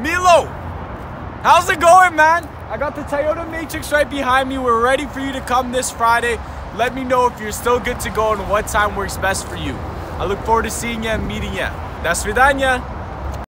Milo, how's it going, man? I got the Toyota Matrix right behind me. We're ready for you to come this Friday. Let me know if you're still good to go and what time works best for you. I look forward to seeing you and meeting you. До свидания.